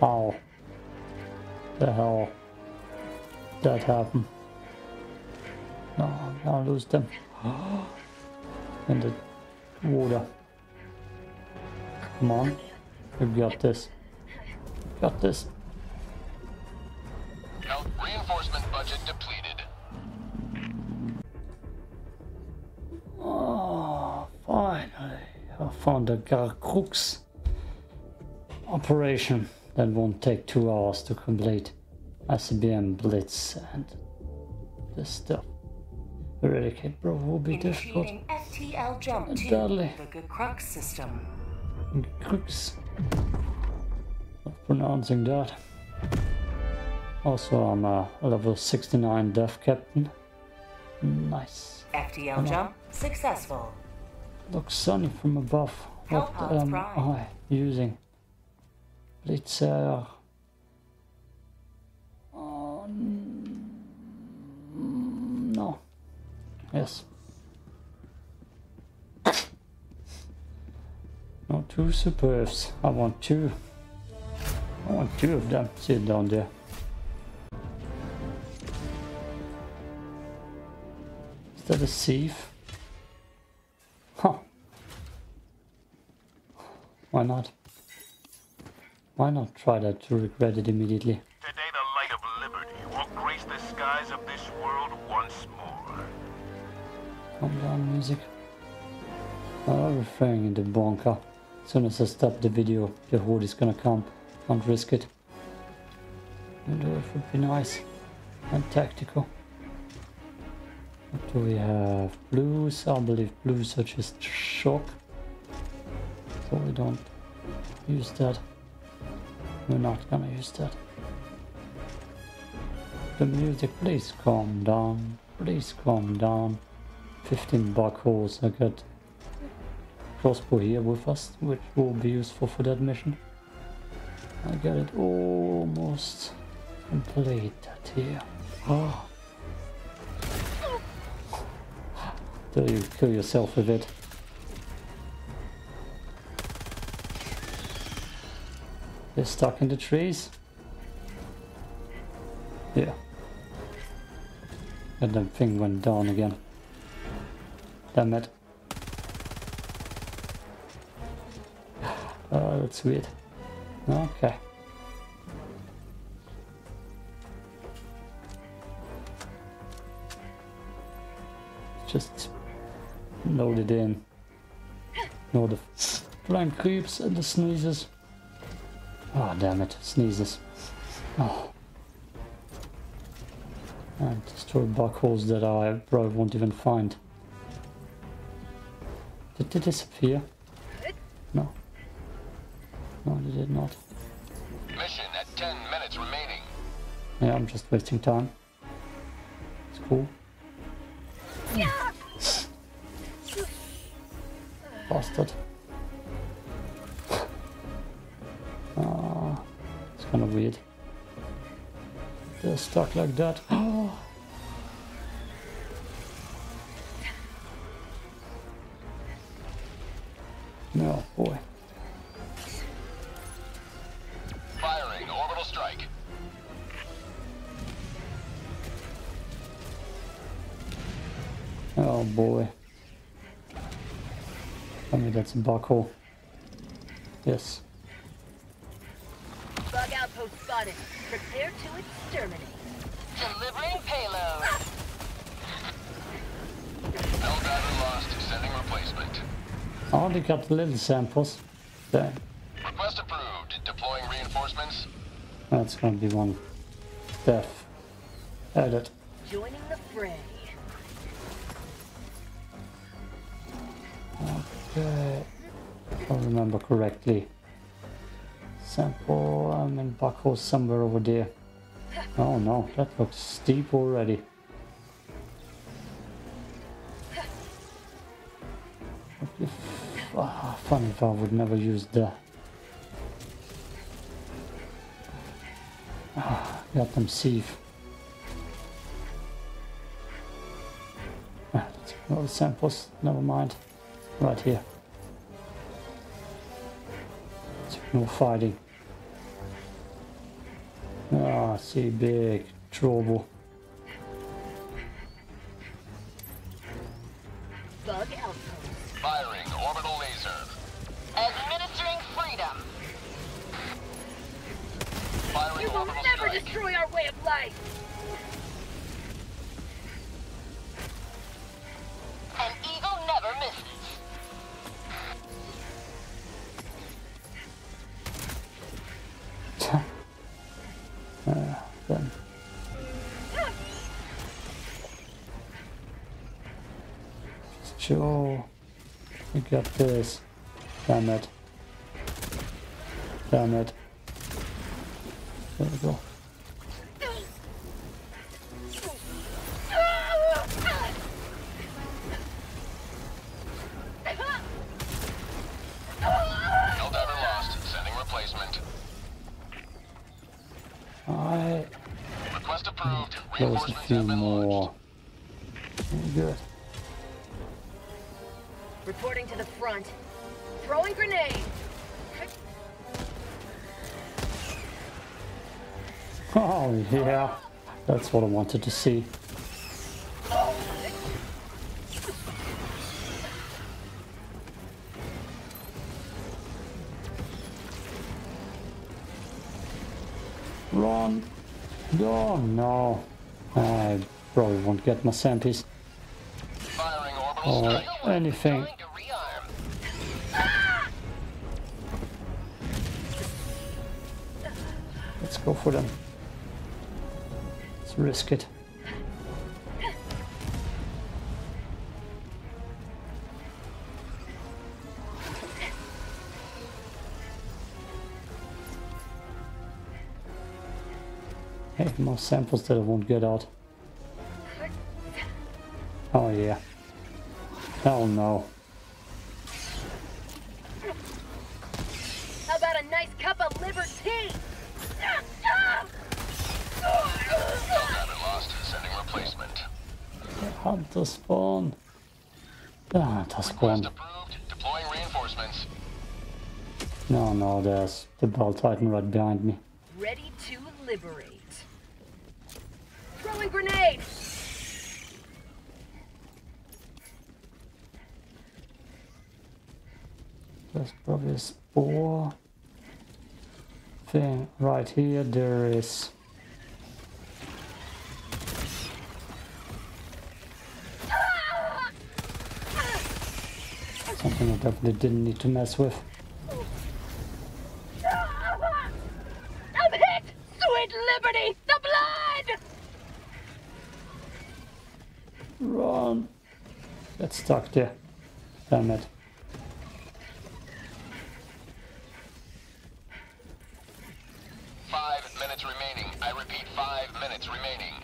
How the hell that happened? No, I'm gonna lose them. In the water. Come on. We got this. Got this. Note reinforcement budget depleted. Oh, finally. I found the Garkrux operation that won't take two hours to complete. ICBM Blitz and this stuff. Eradicate Bro will be difficult. Initiating FTL jump uh, to Deadly. the Crux system. Crux. Not pronouncing that. Also, I'm a level 69 Death Captain. Nice. FTL jump successful. Looks sunny from above. What Hellpods am Prime. I using? Blitzer. Uh, oh, no. Yes. No, two superbs. I want two. I want two of them. Sit down there. Is that a thief? Huh. Why not? Why not try that to regret it immediately? Today the light of liberty will grace the skies of this world once more. Calm down, music. I'm referring in the bunker. As soon as I stop the video, the horde is gonna come. Can't risk it. And it would be nice and tactical. What do we have? Blues. I believe blues are just shock. So we don't use that. We're not gonna use that. The music, please calm down. Please calm down. 15 bug holes. I got crossbow here with us, which will be useful for that mission. I got it almost completed here. Ah. Oh. Till you kill yourself with it. They're stuck in the trees. Yeah. And that thing went down again. Damn it. Oh, that's weird. Okay. Just load it in. No, the flying creeps and the sneezes. Ah, damn it, sneezes. Oh. And destroy bug holes that I probably won't even find. Did they disappear? No. No, they did not. Mission at 10 minutes remaining. Yeah, I'm just wasting time. It's cool. Yeah. Bastard. Weird. They're stuck like that. Oh! no, boy. Firing orbital strike. Oh boy. Tell me that's a buckle. Yes. Bug outpost spotted. Prepare to exterminate. Delivering payload. Helldiver lost. Sending replacement. I only got little samples. There. Request approved. Deploying reinforcements. That's gonna be one death. Edit. Joining the fray. Okay. If I remember correctly. Sample, I'm in Buckle somewhere over there. Oh no, that looks steep already. Ah, funny if I would never use the... Ah, got them sieve. Ah, let's ignore the samples, never mind. Right here. Let's fighting. See big trouble. Then. Sure. We got this. Damn it. Damn it. There we go. Close a Reinforcements few have been more. good. Reporting to the front. Throwing grenade! Oh yeah, that's what I wanted to see. Get my orbital or anything. Let's go for them. Let's risk it. Hey, more samples that I won't get out. No. How about a nice cup of liver tea? Helldiver lost. Sending replacement. Hunter spawn. Ah, the hunter spawn. Request approved. Deploying. No, no, there's the Bile Titan right behind me. Ready to liberate. Throwing grenade! There's probably a spore thing right here. There is. Something I definitely didn't need to mess with. I'm hit! Sweet liberty! The blood! Run! Get stuck there. Damn it. Five minutes remaining. I repeat, five minutes remaining.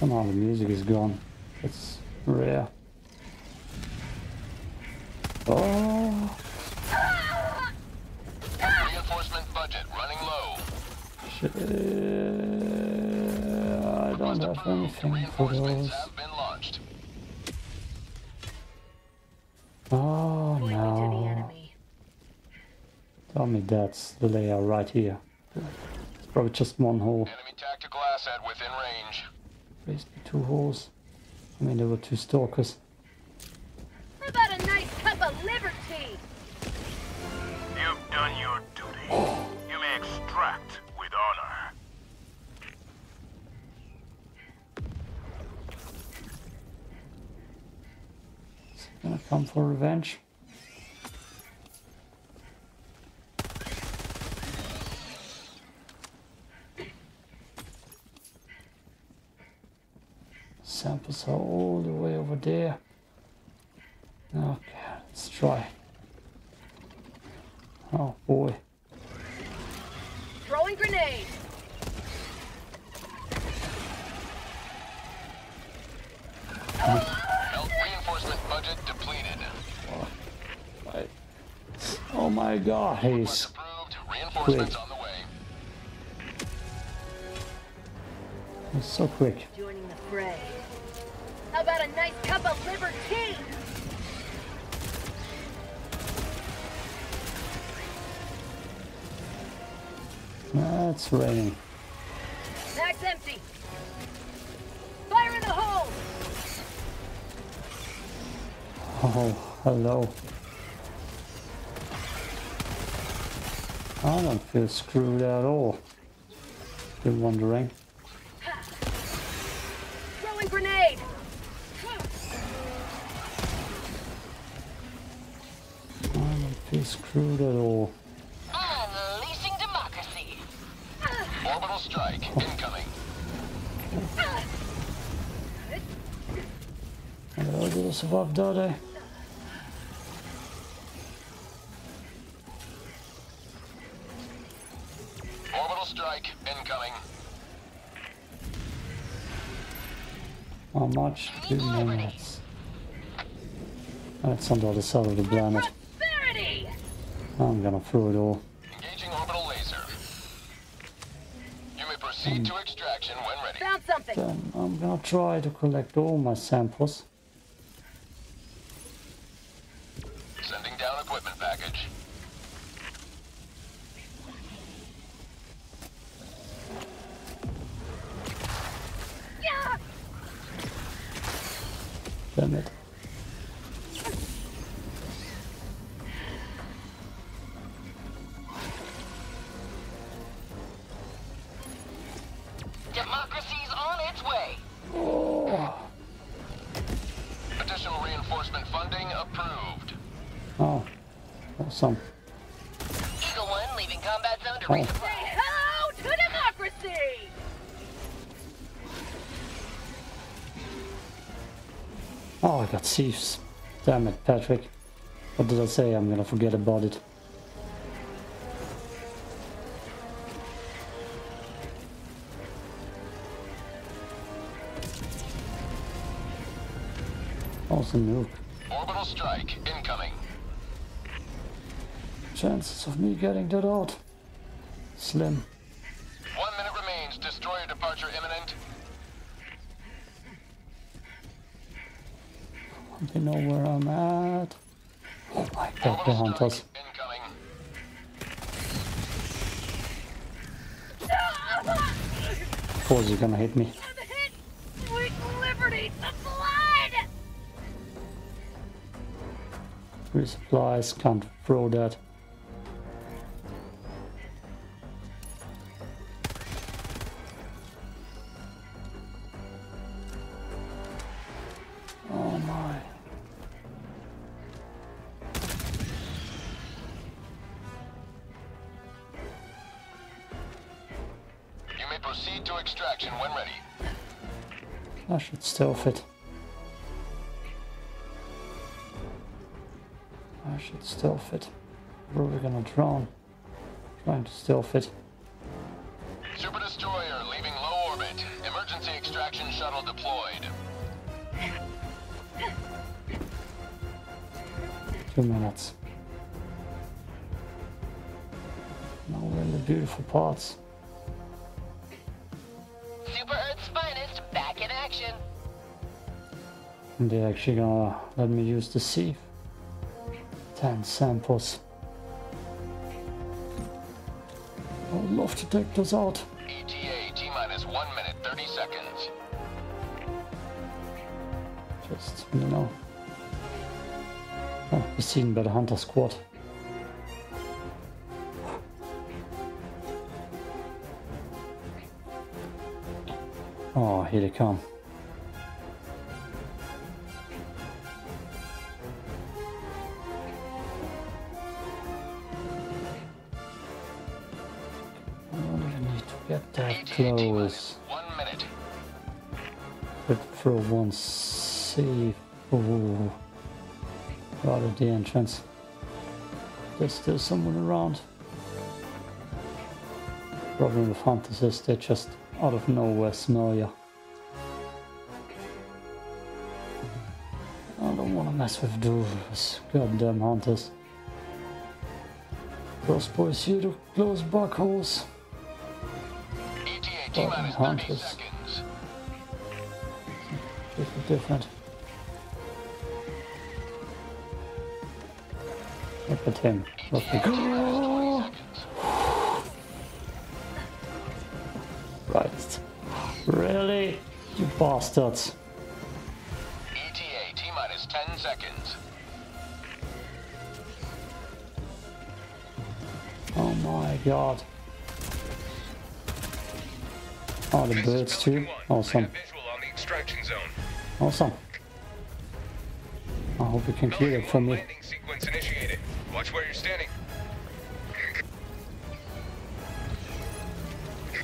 Somehow the music is gone. It's rare. Oh, Reinforcement budget running low. shit. I don't have anything for those. have been launched. Oh Pointing to the no. enemy. Tell me that's the layer right here. It's probably just one hole. Enemy tactical asset within range. Basically two holes. I mean, there were two stalkers. How about a nice cup of liver tea? You've done your duty. You may extract with honor. Gonna come for revenge. Samples are all the way over there. Okay, let's try. Oh boy. Throwing grenade! Held reinforcement budget depleted. Oh, I- Oh my god, he's Quick. on he's so quick. It's raining. empty. Fire in the hole! Oh, hello. I don't feel screwed at all. You're wondering. Above, do they? Orbital strike incoming. How much? Two minutes. That's on the other side of the planet. I'm gonna throw it all. Engaging orbital laser. You may proceed um, to extraction when ready. Found something! Then I'm gonna try to collect all my samples. Thieves. Damn it, Patrick. What did I say? I'm gonna forget about it. Awesome nuke. Orbital strike incoming. Chances of me getting that out. Slim. One minute remains. Destroyer departure imminent. They know where I'm at. Oh my god, the Orbital hunters. strike incoming. Of course you're gonna hit me. I'm hit! Liberty! The blood! Resupplies, can't throw that. Proceed to extraction when ready. I should still fit. I should still fit. Where are we gonna drown? Trying to stealth it. Super destroyer leaving low orbit. Emergency extraction shuttle deployed. Two minutes. Now we're in the beautiful parts. And they're actually gonna let me use the sieve. 10 samples. I would love to take those out. ETA T minus 1 minute 30 seconds. Just, you know. Ah, oh, be seen by the hunter squad. Oh, here they come. Throw one safe. Ooh. Right at the entrance. There's still someone around. Problem with hunters is they just out of nowhere smell you. I don't want to mess with those goddamn hunters. Those boys here to close back holes. ETA T Oh, minus 30 hunters. seconds. Different. Look at him. Look at T minus 20 seconds. Right. Really? You bastards. ETA T minus 10 seconds. Oh my god. Oh, the birds too. Awesome. Awesome. I hope you can clear it for me. Landing sequence initiated. Watch where you're standing.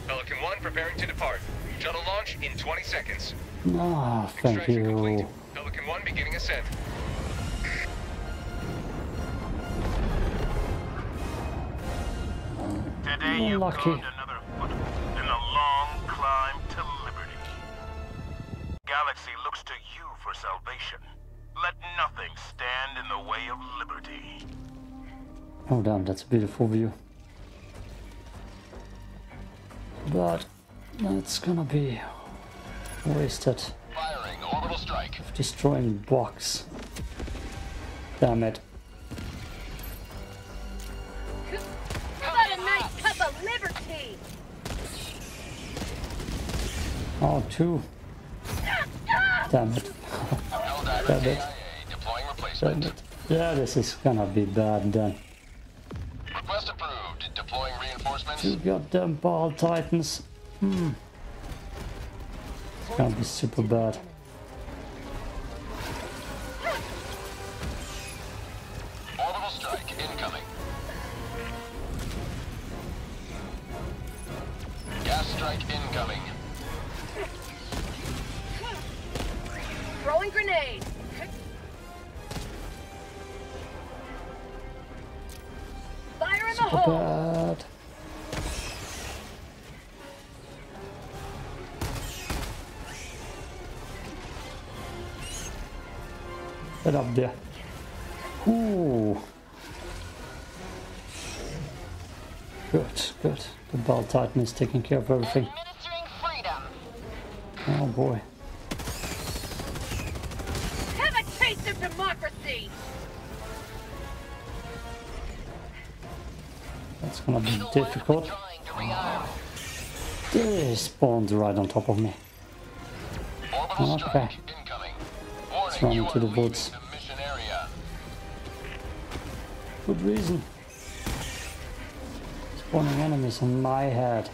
Pelican 1 preparing to depart. Shuttle launch in 20 seconds. Ah, thank Extraction complete. you. Pelican 1 beginning ascent. Today you've Lucky. That's a beautiful view. But that's gonna be wasted Firing orbital strike. destroying blocks. Damn it. How a nice cup of liberty? Oh, two. Damn it. Damn it. Damn it. Yeah, this is gonna be bad then. Request approved. Deploying reinforcements. Two goddamn Bile Titans. Hmm. It's gonna be super bad. Orbital strike incoming. Gas strike incoming. Throwing grenade. Hole. bad. Get up there. Ooh. Good, good. The Bile Titan is taking care of everything. Oh boy. Gonna be difficult. They spawned right on top of me. Okay. Warning, run to the woods. Good reason. Spawning enemies on my head.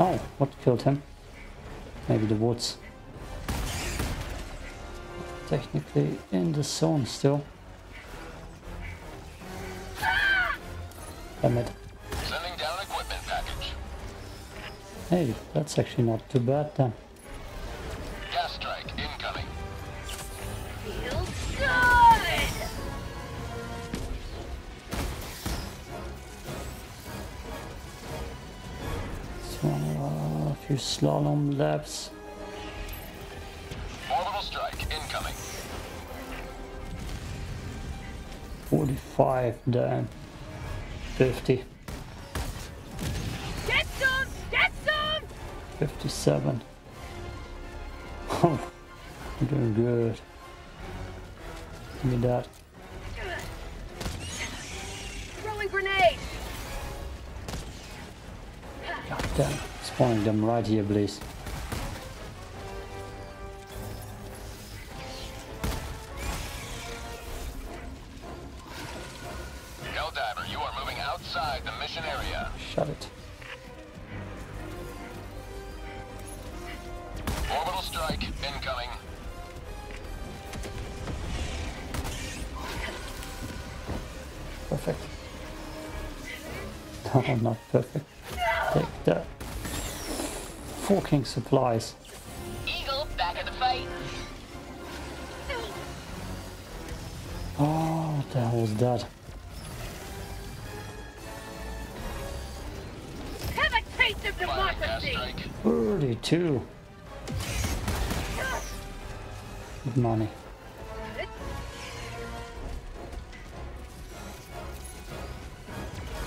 Oh, what killed him? Maybe the woods. Technically in the zone still. Damn it. Sending down equipment package. Hey, that's actually not too bad then. Gas strike incoming. Feels good. So, uh, a few slalom laps. Orbital strike incoming. 45 then. 50. Get some. Get some. 57. Oh, I'm doing good. Give me that. Throwing grenade. God damn. Spawning them right here, please. Fucking supplies. Eagle back in the fight. Oh, what the hell was that? Have a taste of democracy. 32. Good money.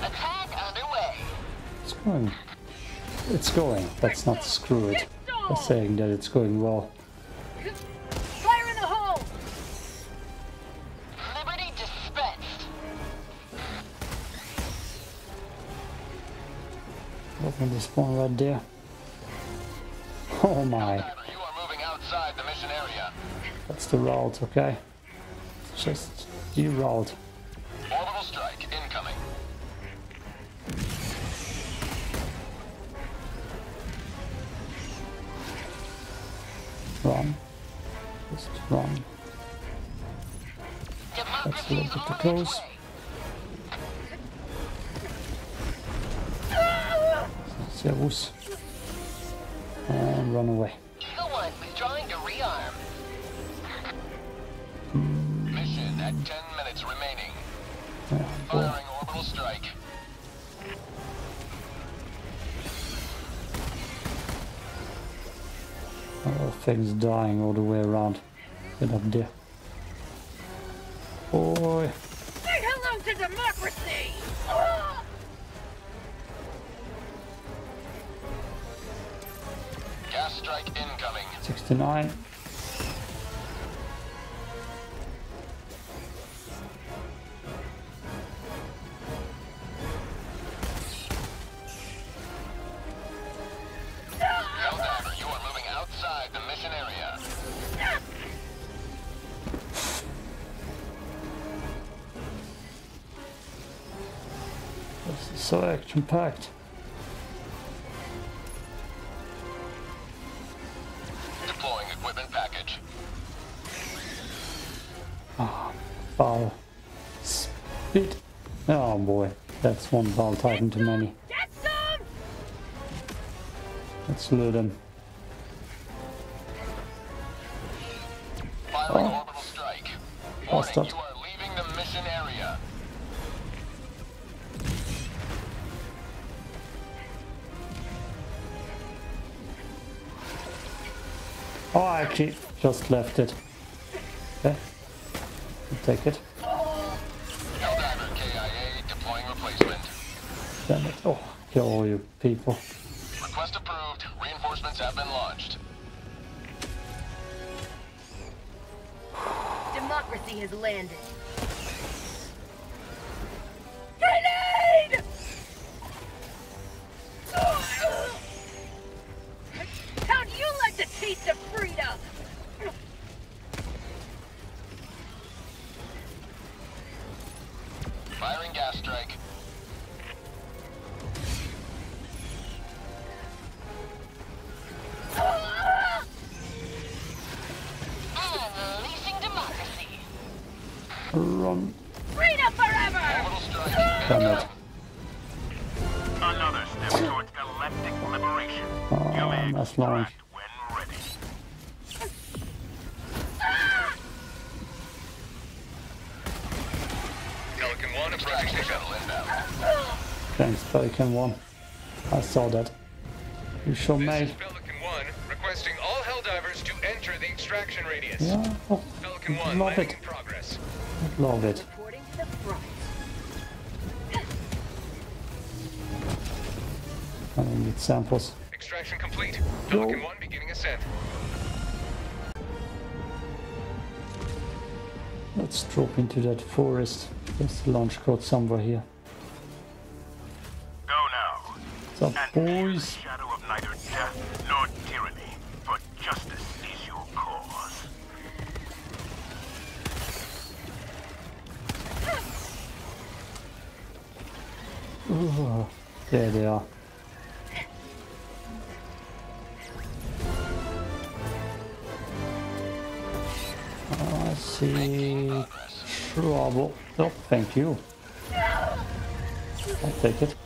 Attack underway. It's going. It's going. Let's not screw it. By saying that it's going well. Fire in the hole. Liberty dispensed. Open the spawn right there. Oh my, you are moving outside the mission area. that's the route, okay. Just you Run. Democracy's little bit too close. Servus. And run away. Eagle One to rearm. Mission at 10 minutes remaining. Yeah. Firing orbital strike. Uh, things dying all the way around. Get up there. Boy. Say hello to democracy! Gas strike incoming. 69. Is so action packed. Deploying equipment package. Ah, ball. Speed. Oh boy, that's one Bile Titan too many. Let's loot him. Firing Oh. orbital strike. Warning, Oh, I actually just left it. Okay. I'll take it. Helldiver KIA deploying replacement. Damn it. Oh, kill all you people. Request approved. Reinforcements have been launched. Democracy has landed. Pelican 1. I saw that. You show This me. is Pelican 1, requesting all Helldivers to enter the extraction radius. Yeah, oh, Pelican 1, love it. in progress. Love it. Reporting to the front. I need samples. Extraction complete. Go. Pelican 1 beginning ascent. Let's drop into that forest. There's a launch code somewhere here. Cause. Ooh, there they are. I see trouble. Oh, thank you. I'll take it.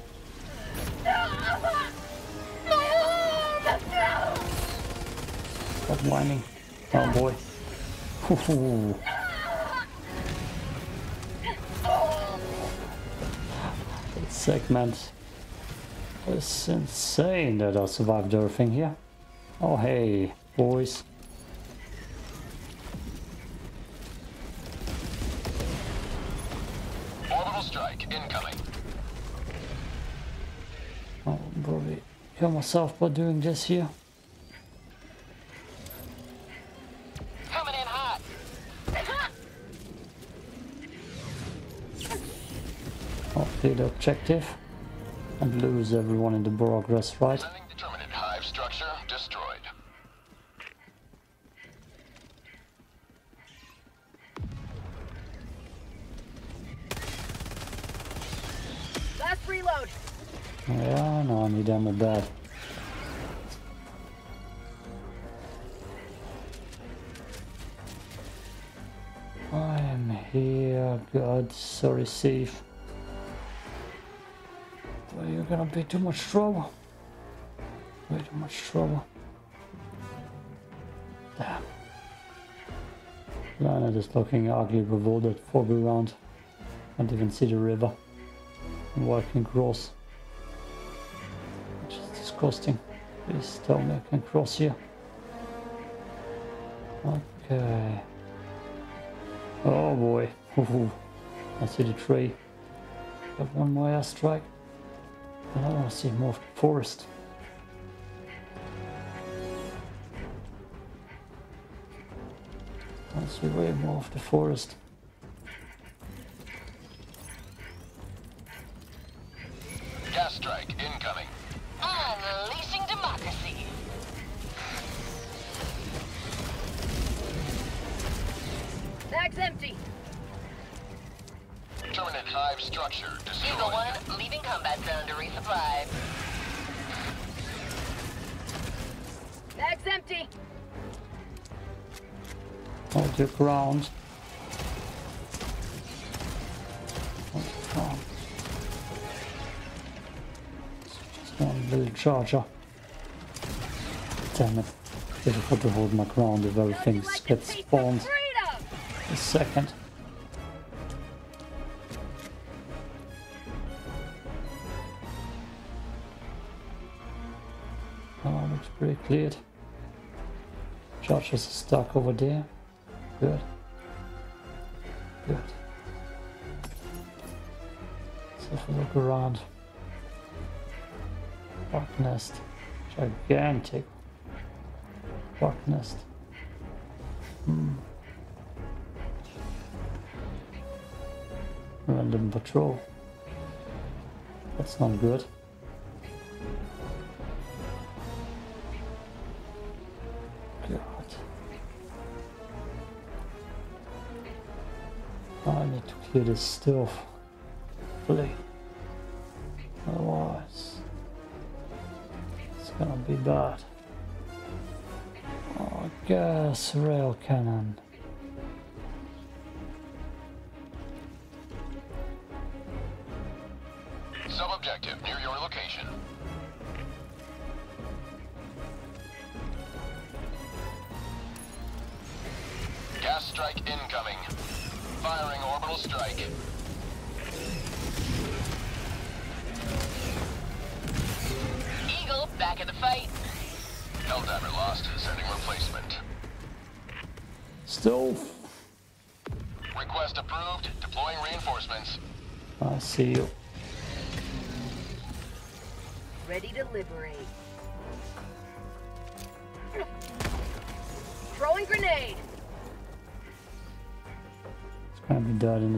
Whining. Oh boy. Ooh. That segment is insane that I survived everything here. Oh hey, boys. Orbital strike incoming. Oh, I'll probably kill myself by doing this here. clear the objective and lose everyone in the progress, right? Determined. Hive structure destroyed. Last reload. Yeah, no, I need ammo bad. I am here, God, sorry, safe. You're gonna be too much trouble. Way too much trouble. Damn. Planet is looking ugly with all that fog around. Can't even see the river. I'm walking across. Which is disgusting. Please tell me I can cross here. Okay. Oh boy. I see the tree. Got one more airstrike. I want to see more forest. I see way more of the forest. To hold my ground if everything gets spawned a second. Oh, looks pretty cleared. Chargers is stuck over there. Good. Good. Let's have a look around. Bark nest. Gigantic. Bark nest. Hmm. Random patrol. That's not good. God. I need to clear this stuff. Fully. Otherwise, it's gonna be bad. Gas rail cannon.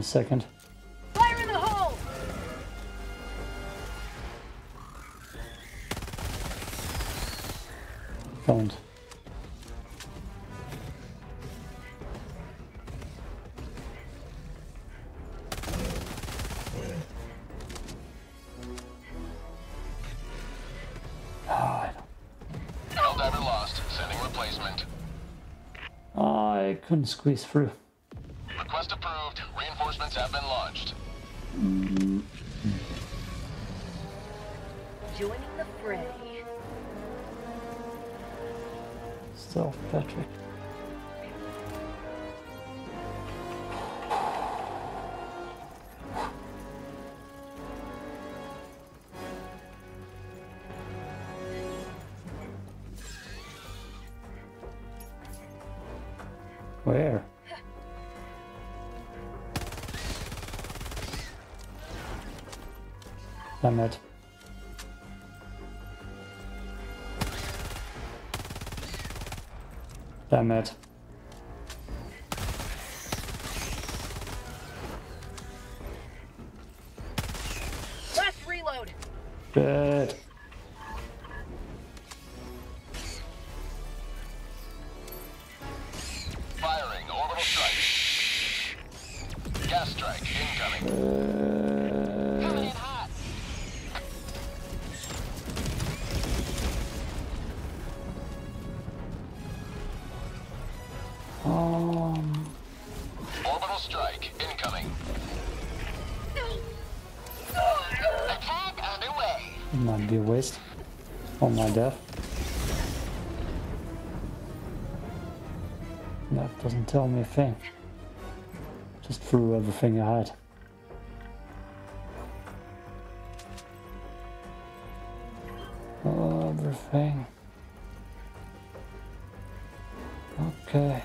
Second. Fire in the hole. Don't. Ah, I don't- Helldiver lost. Sending replacement. I couldn't squeeze through. Stealth Patrick. Where? Damn it. Damn it. Doesn't tell me a thing. Just threw everything I had. Everything. Okay.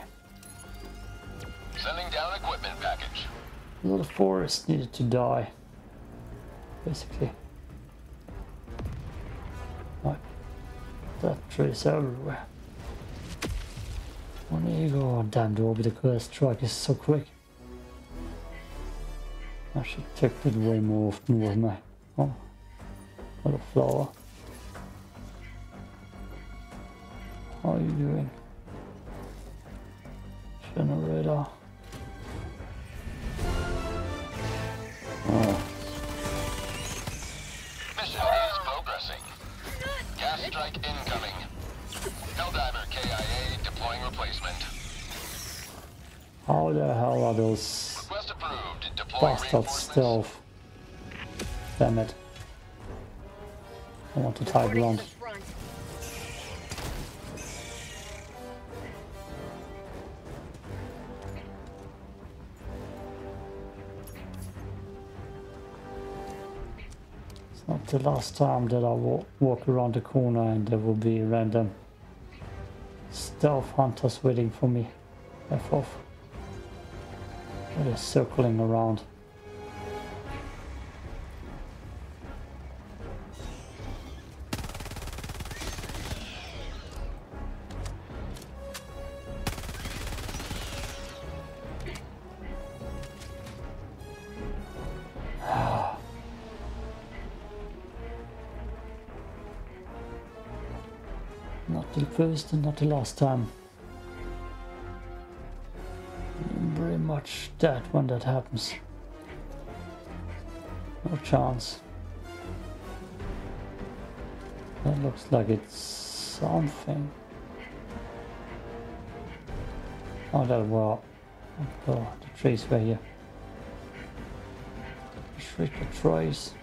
Sending down equipment package. A lot of forest needed to die. Basically. Like that trees everywhere. Oh, damn the orbital strike is so quick. I should take it way more often with me. Oh, little flower. How are you doing? Generator. Oh, Mission is progressing. Gas strike how the hell are those Request approved. Bastard stealth? Damn it. I want to tie Reporting blonde. the front. It's not the last time that I wa walk around the corner and there will be random stealth hunters waiting for me. F off. They're circling around. Ah. Not the first and not the last time. Much dead when that happens. No chance. That looks like it's something. Oh, that well. Oh, the trees were here. Shriek the trees.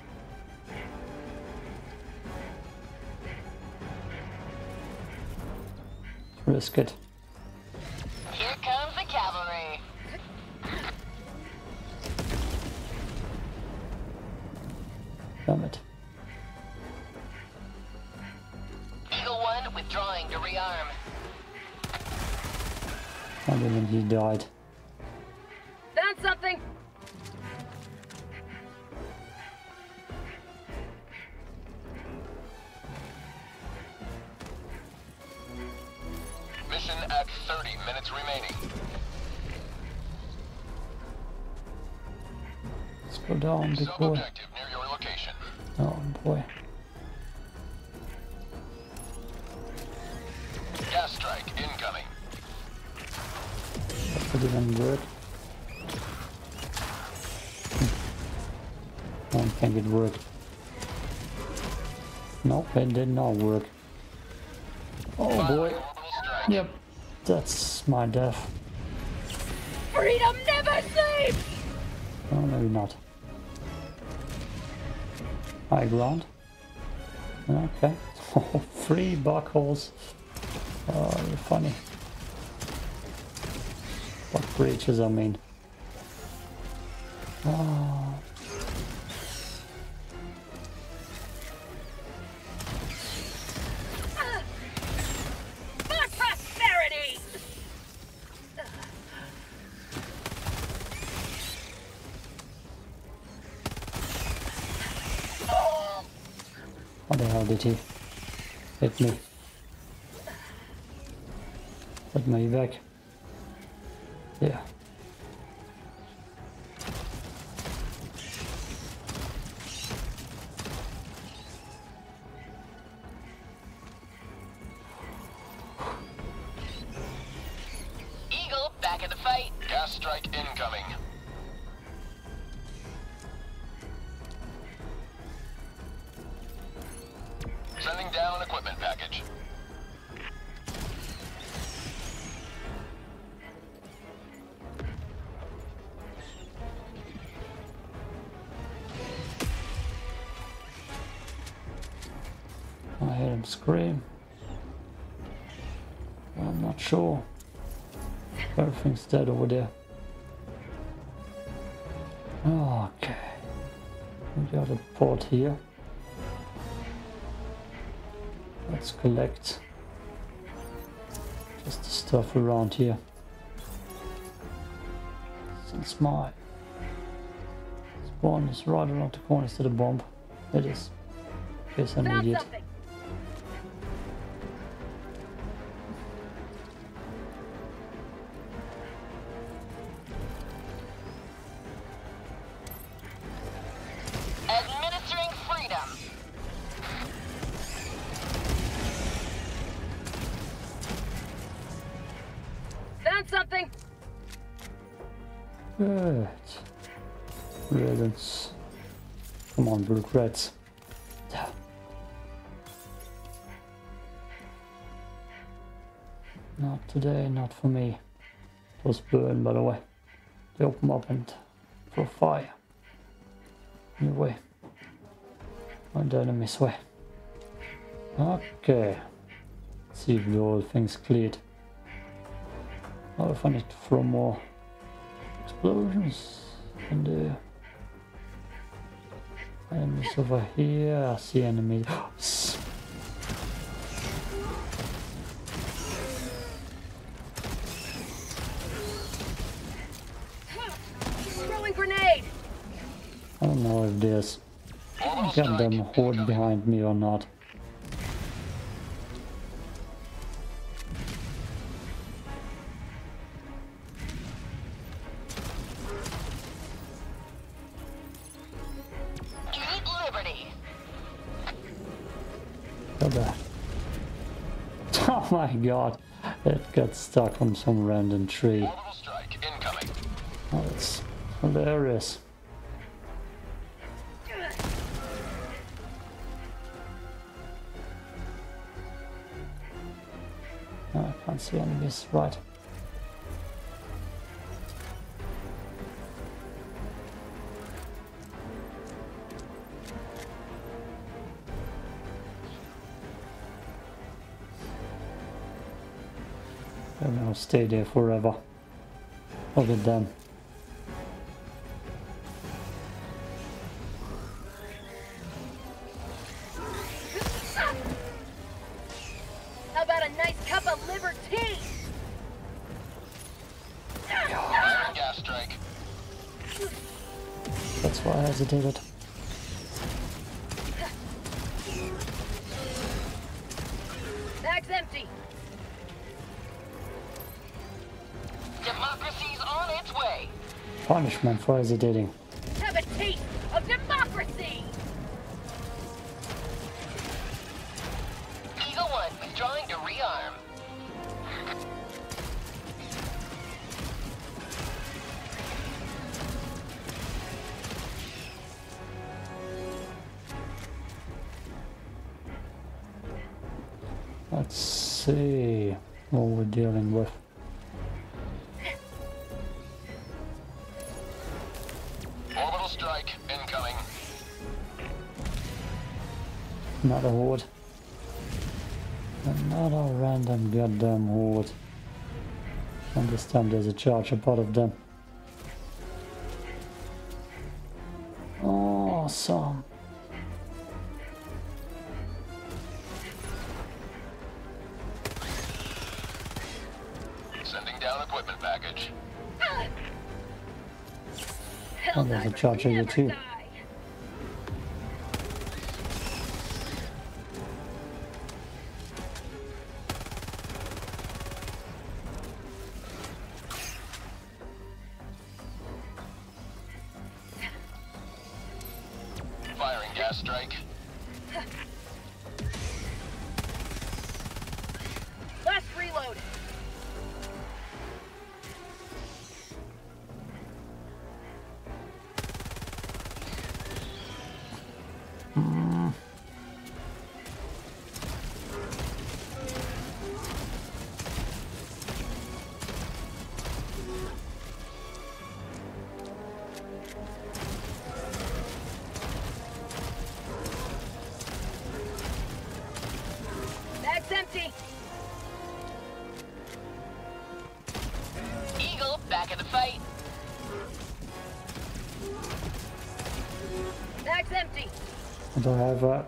Risk it. Let's go down, big boy. Sub-objective near your location. Oh boy. Gas strike incoming. That didn't hmm. oh, work. I don't think it worked. Nope, it did not work. Oh boy. Yep. That's my death. Freedom never sleeps. Oh, maybe not. High ground. Okay. Three bug holes. Oh, you're funny. What breaches, I mean. Oh. Hit me? Put me back. Yeah. Dead over there. Okay. We got a port here. Let's collect just the stuff around here. Since my spawn is right around the corner to the bomb. It is. Yes, I need it. Those burn, by the way. They open up and throw fire. Anyway. On the enemy's way. Okay. Let's see if the whole thing's cleared. Oh, if I need to throw more explosions in the enemies over here. I see enemies. know if there's strike goddamn horde behind me or not. Look at that. Oh my god. It got stuck on some random tree. Strike incoming. Oh, that's hilarious. Can't see enemies, right. And I'll stay there forever. Look at them. Why I hesitated. Bag's empty. Democracy's on its way. Punishment for hesitating. This time there's a charge part of them. Awesome. Sending down equipment package. Oh, there's a charger here Never too. Do have a...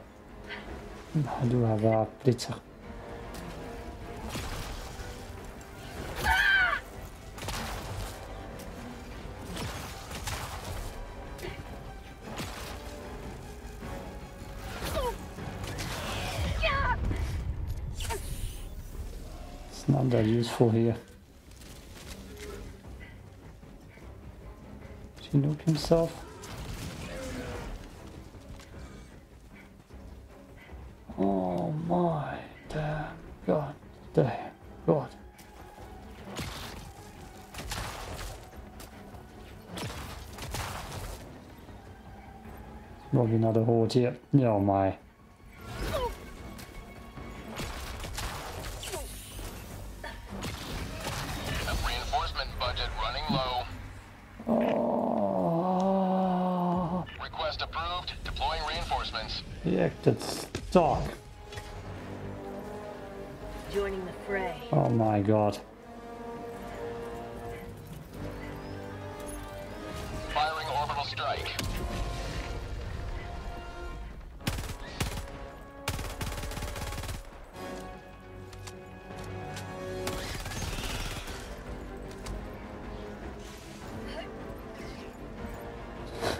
I do have a. Yeah. It's not that useful here. Nuke himself? Oh my. Oh, Request approved. Deploying reinforcements. reacted stock. Joining the fray. Oh my god.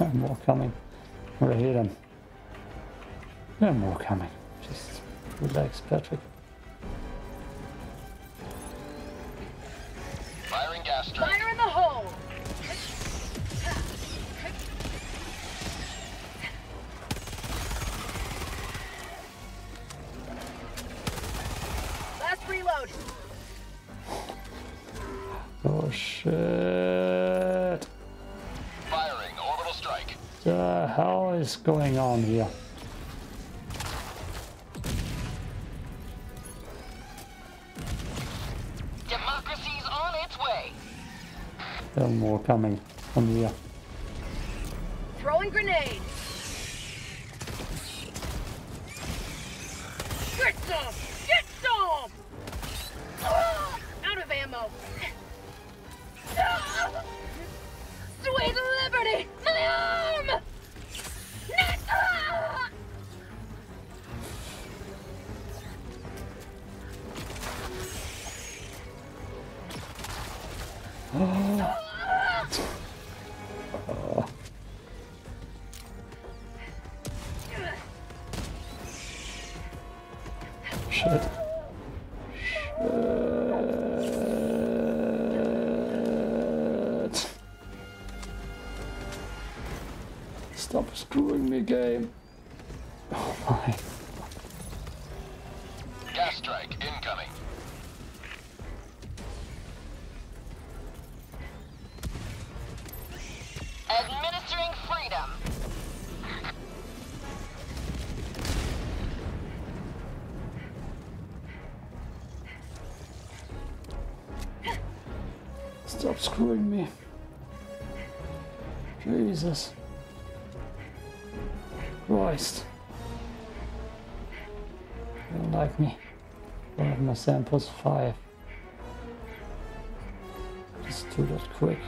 More coming. We're hit him. There are more coming. Just relax, Patrick. Going on here? Democracy's on its way. Are more coming from here. Stop screwing me. Jesus. Christ. Don't like me. One of my samples, five. Just do that quick.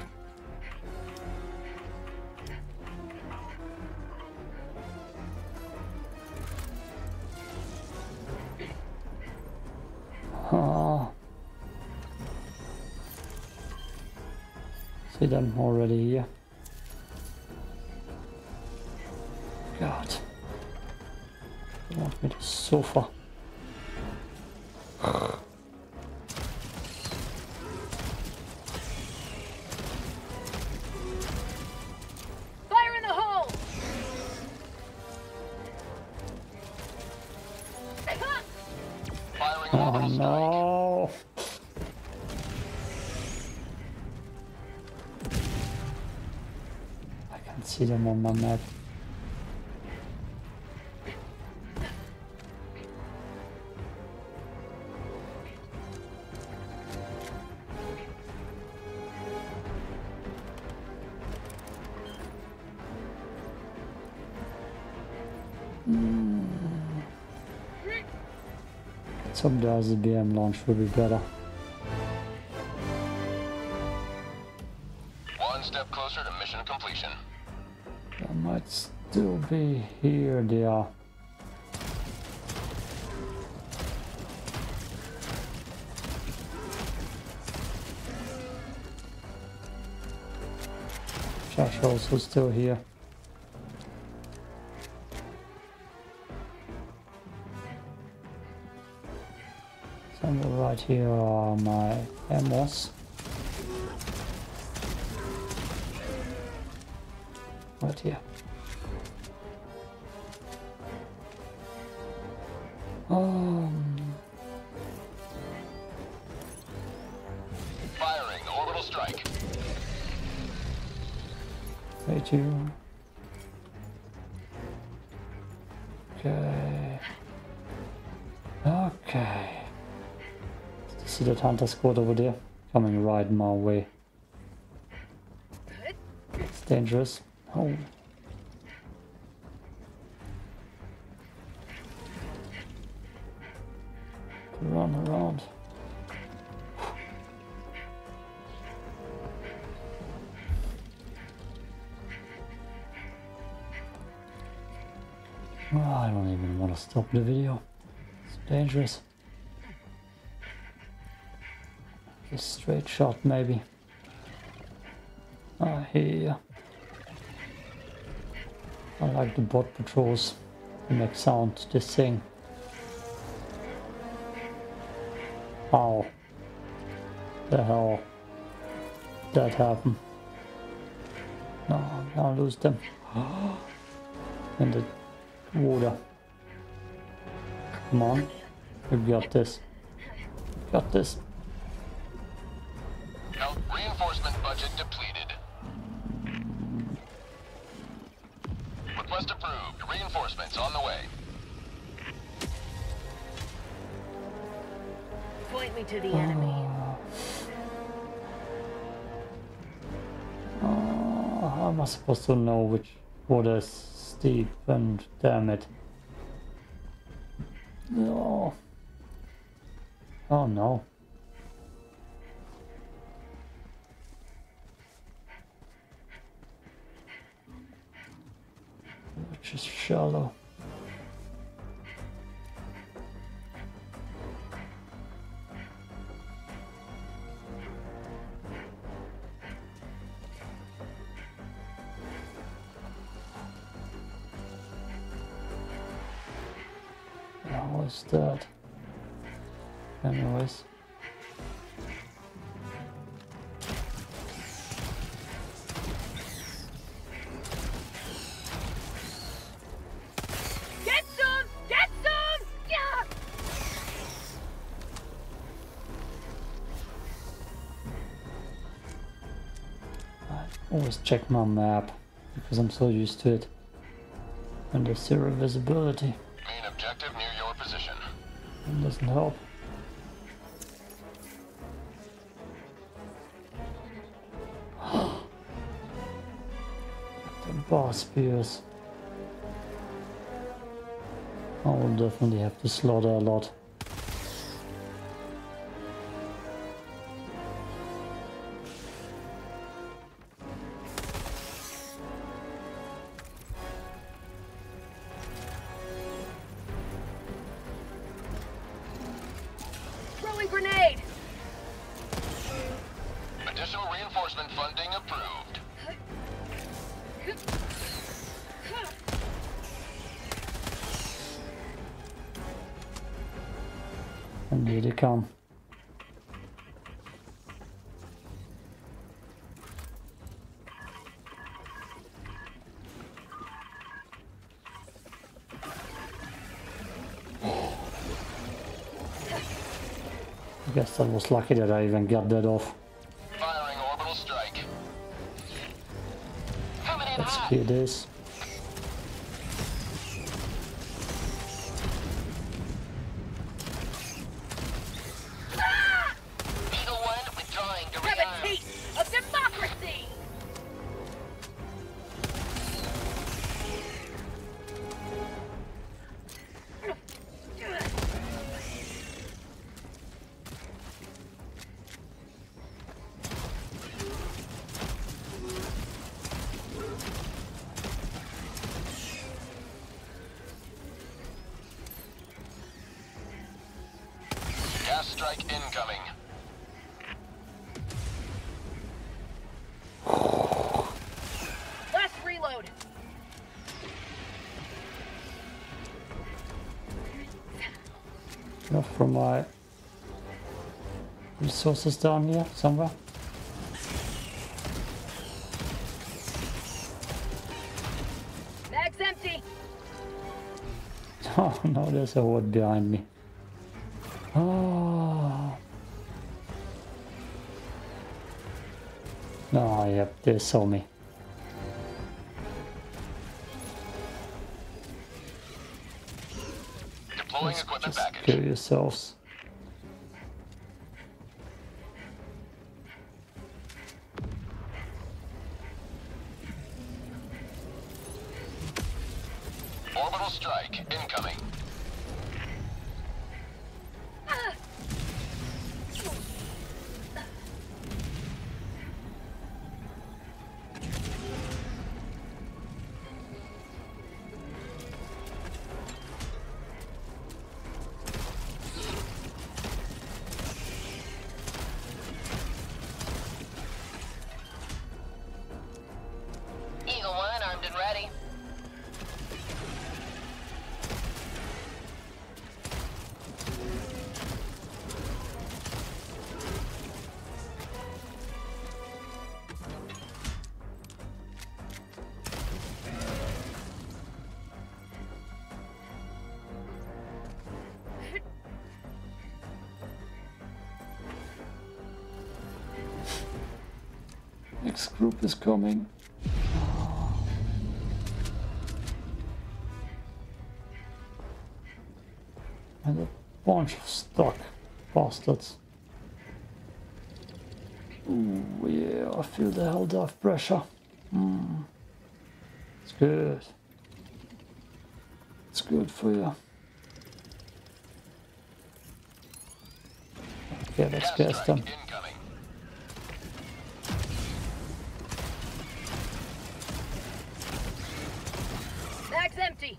Them already here. God. They want me to sofa. them on that. Mm. Sometimes the DM launch would be better. Be here. Are. Josh also still here. Somewhere right here are my ammos. Right here. Um, Firing orbital strike. right you. Okay. Okay. See that hunter squad over there? Coming right my way. It's dangerous. Oh. Stop the video. It's dangerous. A straight shot, maybe. Ah, here. I like the bot patrols. They make sound, this thing. How the hell that happen? No, gonna lose them. In the water. Come on. You got this. Got this. Note, reinforcement budget depleted. Request approved. Reinforcements on the way. Point me to the enemy. Oh, how am I supposed to know which water is steep and damn it. No. Oh no. Is shallow. Check my map because I'm so used to it. And there's zero visibility. Main objective near your position. It doesn't help. the boss spears. I will definitely have to slaughter a lot. Come. I guess I was lucky that I even got that off. Firing orbital strike. Coming in Let's speed this. Resources down here somewhere. Mag's empty. Oh no, there's a horde behind me. Oh. Oh, yep, they saw me. Deploying equipment Just package. kill yourselves. Next group is coming. And a bunch of stuck bastards. Ooh, yeah, I feel the hell dive pressure. Mm. It's good. It's good for you. Yeah, let's gas them. Empty.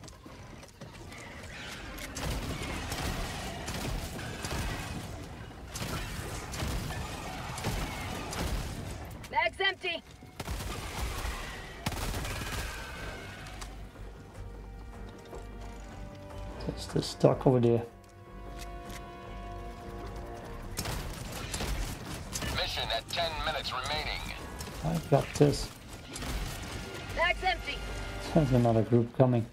Mag's empty. It's the stock over there. Mission at 10 minutes remaining. I've got this. Mag's empty. There's another group coming.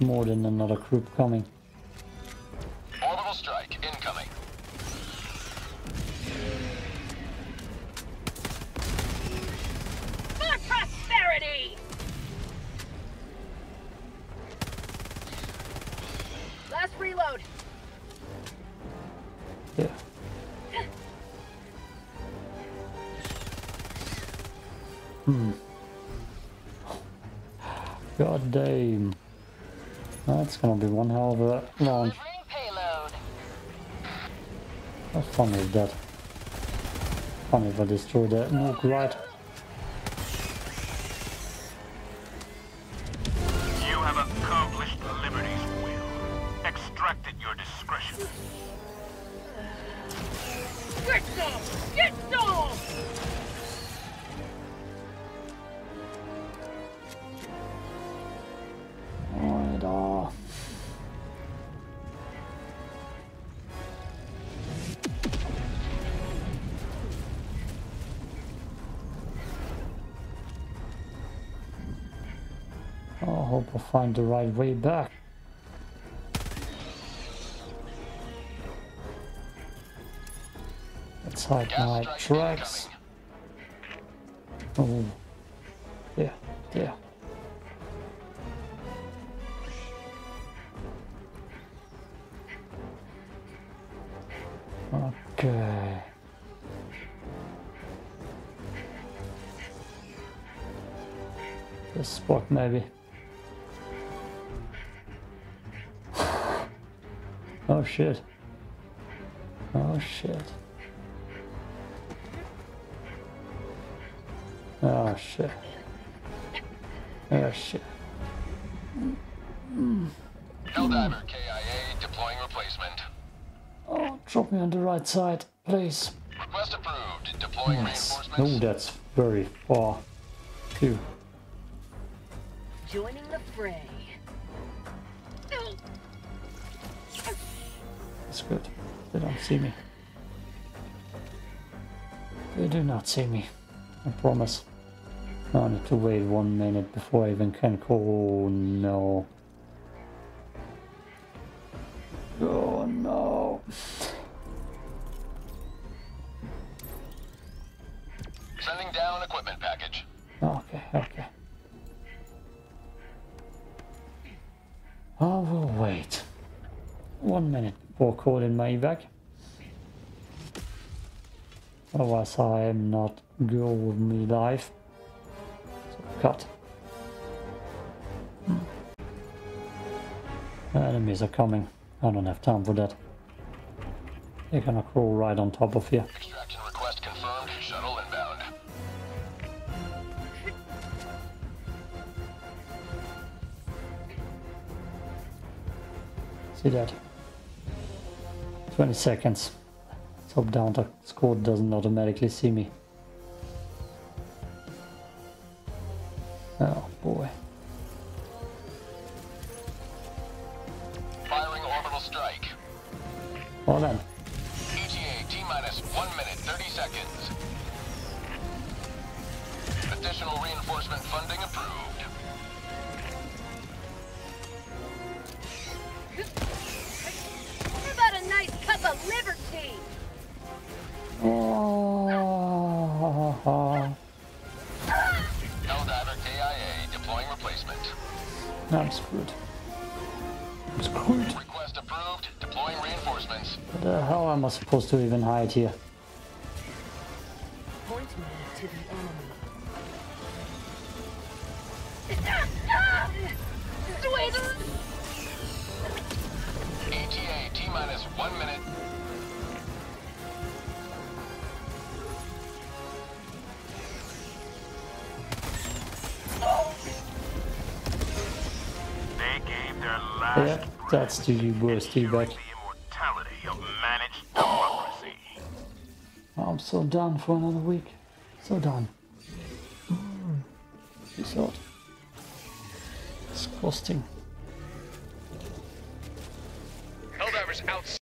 More than another group coming. Is that? Funny if I destroy that nuke right. I hope I find the right way back. Let's hide my tracks. Oh, yeah, yeah. Okay. This spot maybe. Oh shit. Oh shit. Oh shit. Oh shit. Helldiver KIA deploying replacement. Oh, drop me on the right side, please. Request approved. Deploying Yes. reinforcements. No, that's very far. Phew. Joining the fray. See me. They do not see me. I promise. I need to wait one minute before I even can call. Oh no. Oh no. Sending down equipment package. Okay, okay. I will wait. One minute before calling my evac. Otherwise I am not go with me live. So cut. Hmm. Enemies are coming. I don't have time for that. They're gonna crawl right on top of you. Extraction request confirmed. Shuttle inbound. See that? 20 seconds. Let's down the squad doesn't automatically see me. Supposed to even hide here? Point me to the enemy. Swither! ETA T minus 1 minute. They gave their last Yeah, that's the worst ensuring evac. the done for another week. So done. Mm. Peace out. Disgusting. Helldivers